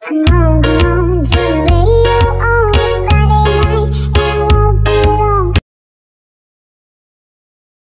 I know.